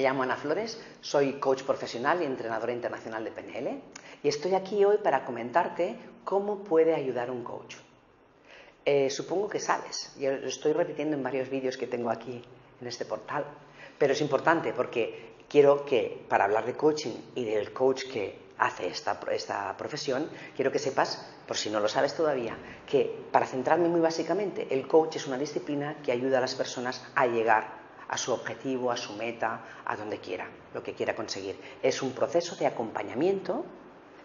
Me llamo Ana Flores, soy coach profesional y entrenadora internacional de PNL y estoy aquí hoy para comentarte cómo puede ayudar un coach. Eh, supongo que sabes, yo lo estoy repitiendo en varios vídeos que tengo aquí en este portal, pero es importante porque quiero que para hablar de coaching y del coach que hace esta, esta profesión, quiero que sepas, por si no lo sabes todavía, que para centrarme muy básicamente, el coach es una disciplina que ayuda a las personas a llegar a su objetivo, a su meta, a donde quiera, lo que quiera conseguir. Es un proceso de acompañamiento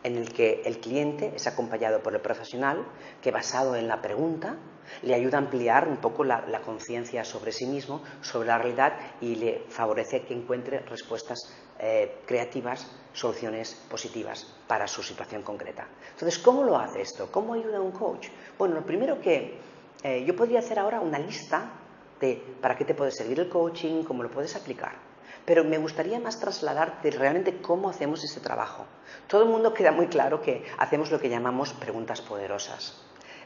en el que el cliente es acompañado por el profesional que basado en la pregunta le ayuda a ampliar un poco la, conciencia sobre sí mismo, sobre la realidad y le favorece que encuentre respuestas eh, creativas, soluciones positivas para su situación concreta. Entonces, ¿cómo lo hace esto? ¿Cómo ayuda un coach? Bueno, lo primero que eh, yo podría hacer ahora una lista de para qué te puede servir el coaching, cómo lo puedes aplicar. Pero me gustaría más trasladarte realmente cómo hacemos este trabajo. Todo el mundo queda muy claro que hacemos lo que llamamos preguntas poderosas.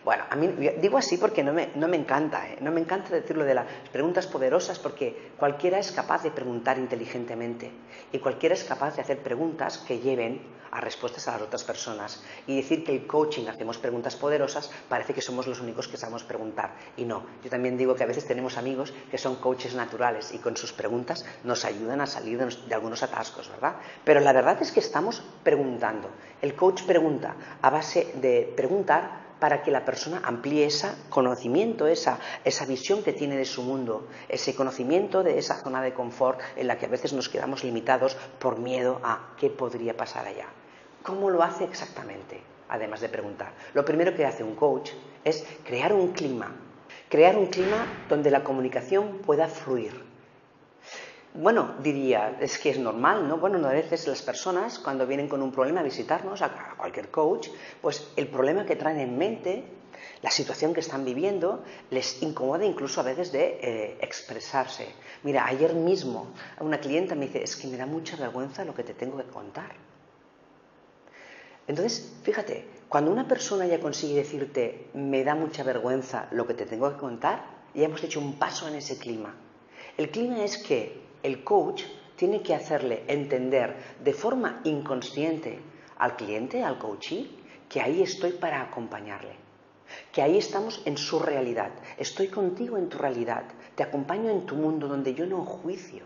Bueno, a mí digo así porque no me, no me encanta, ¿eh? no me encanta decirlo de las preguntas poderosas porque cualquiera es capaz de preguntar inteligentemente y cualquiera es capaz de hacer preguntas que lleven a respuestas a las otras personas. Y decir que el coaching hacemos preguntas poderosas parece que somos los únicos que sabemos preguntar. Y no, yo también digo que a veces tenemos amigos que son coaches naturales y con sus preguntas nos ayudan a salir de, de algunos atascos, ¿verdad? Pero la verdad es que estamos preguntando. El coach pregunta a base de preguntar para que la persona amplíe ese conocimiento, esa, esa visión que tiene de su mundo, ese conocimiento de esa zona de confort en la que a veces nos quedamos limitados por miedo a qué podría pasar allá. ¿Cómo lo hace exactamente? Además de preguntar. Lo primero que hace un coach es crear un clima, crear un clima donde la comunicación pueda fluir, bueno, diría, es que es normal, ¿no? Bueno, a veces las personas cuando vienen con un problema a visitarnos, a cualquier coach, pues el problema que traen en mente, la situación que están viviendo, les incomoda incluso a veces de eh, expresarse. Mira, ayer mismo una clienta me dice, es que me da mucha vergüenza lo que te tengo que contar. Entonces, fíjate, cuando una persona ya consigue decirte, me da mucha vergüenza lo que te tengo que contar, ya hemos hecho un paso en ese clima. El clima es que el coach tiene que hacerle entender de forma inconsciente al cliente, al coachee, que ahí estoy para acompañarle, que ahí estamos en su realidad, estoy contigo en tu realidad, te acompaño en tu mundo donde yo no juicio.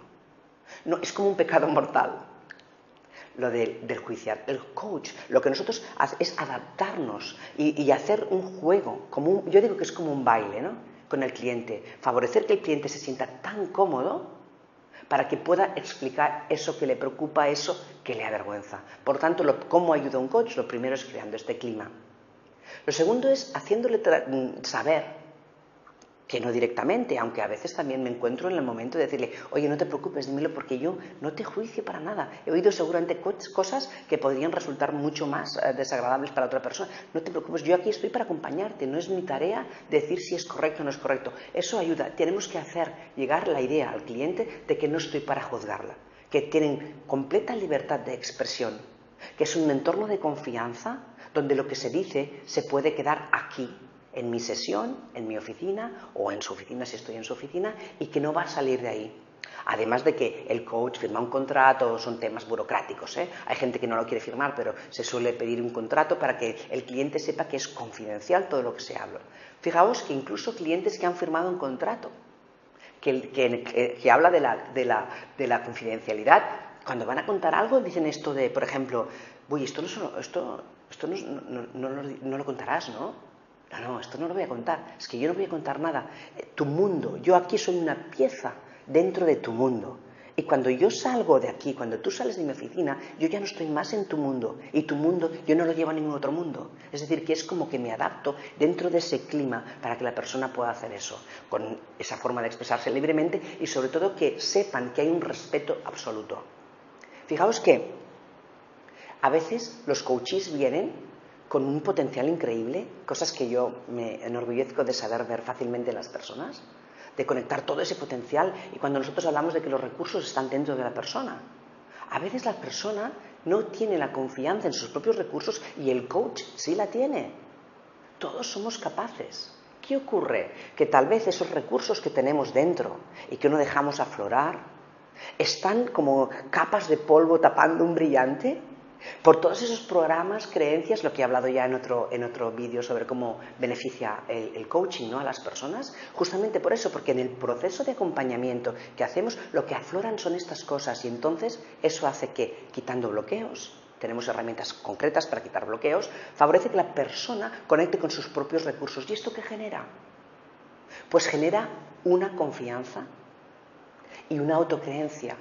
No, es como un pecado mortal lo del juiciar. El coach, lo que nosotros hace es adaptarnos y, hacer un juego, como yo digo que es como un baile, ¿no? Con el cliente, favorecer que el cliente se sienta tan cómodo para que pueda explicar eso que le preocupa, eso que le avergüenza. Por tanto, ¿cómo ayuda un coach? Lo primero es creando este clima. Lo segundo es haciéndole mm, saber que no directamente, aunque a veces también me encuentro en el momento de decirle, oye, no te preocupes, dímelo porque yo no te juicio para nada. He oído seguramente cosas que podrían resultar mucho más eh, desagradables para otra persona. No te preocupes, yo aquí estoy para acompañarte, no es mi tarea decir si es correcto o no es correcto. Eso ayuda. Tenemos que hacer llegar la idea al cliente de que no estoy para juzgarla, que tienen completa libertad de expresión, que es un entorno de confianza donde lo que se dice se puede quedar aquí en mi sesión, en mi oficina o en su oficina si estoy en su oficina y que no va a salir de ahí. Además de que el coach firma un contrato, son temas burocráticos. ¿eh? Hay gente que no lo quiere firmar, pero se suele pedir un contrato para que el cliente sepa que es confidencial todo lo que se habla. Fijaos que incluso clientes que han firmado un contrato, que, habla de la, confidencialidad, cuando van a contar algo dicen esto de, por ejemplo, uy, esto no, esto, esto no lo contarás, ¿no? No, esto no lo voy a contar. Es que yo no voy a contar nada. Eh, tu mundo, yo aquí soy una pieza dentro de tu mundo. Y cuando yo salgo de aquí, cuando tú sales de mi oficina, yo ya no estoy más en tu mundo. Y tu mundo yo no lo llevo a ningún otro mundo. Es decir, que es como que me adapto dentro de ese clima para que la persona pueda hacer eso, con esa forma de expresarse libremente y sobre todo que sepan que hay un respeto absoluto. Fijaos que a veces los coaches vienen con un potencial increíble, cosas que yo me enorgullezco de saber ver fácilmente en las personas, de conectar todo ese potencial y cuando nosotros hablamos de que los recursos están dentro de la persona. A veces la persona no tiene la confianza en sus propios recursos y el coach sí la tiene. Todos somos capaces. ¿Qué ocurre? Que tal vez esos recursos que tenemos dentro y que no dejamos aflorar, están como capas de polvo tapando un brillante por todos esos programas, creencias, lo que he hablado ya en otro, en otro vídeo sobre cómo beneficia el, coaching ¿no? a las personas, justamente por eso, porque en el proceso de acompañamiento que hacemos lo que afloran son estas cosas y entonces eso hace que, quitando bloqueos, tenemos herramientas concretas para quitar bloqueos, favorece que la persona conecte con sus propios recursos. ¿Y esto qué genera? Pues genera una confianza y una autocreencia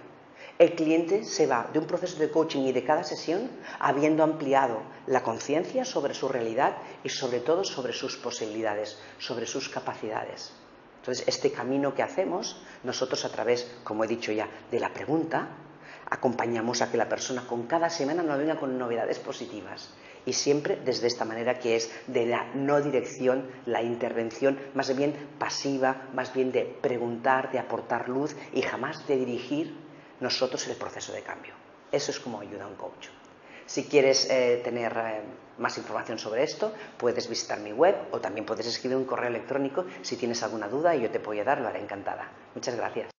el cliente se va de un proceso de coaching y de cada sesión habiendo ampliado la conciencia sobre su realidad y sobre todo sobre sus posibilidades, sobre sus capacidades. Entonces, este camino que hacemos, nosotros a través, como he dicho ya, de la pregunta, acompañamos a que la persona con cada semana nos venga con novedades positivas. Y siempre desde esta manera que es de la no dirección, la intervención más bien pasiva, más bien de preguntar, de aportar luz y jamás de dirigir nosotros el proceso de cambio. Eso es como ayuda a un coach. Si quieres eh, tener eh, más información sobre esto, puedes visitar mi web o también puedes escribir un correo electrónico si tienes alguna duda y yo te puedo dar, lo haré encantada. Muchas gracias.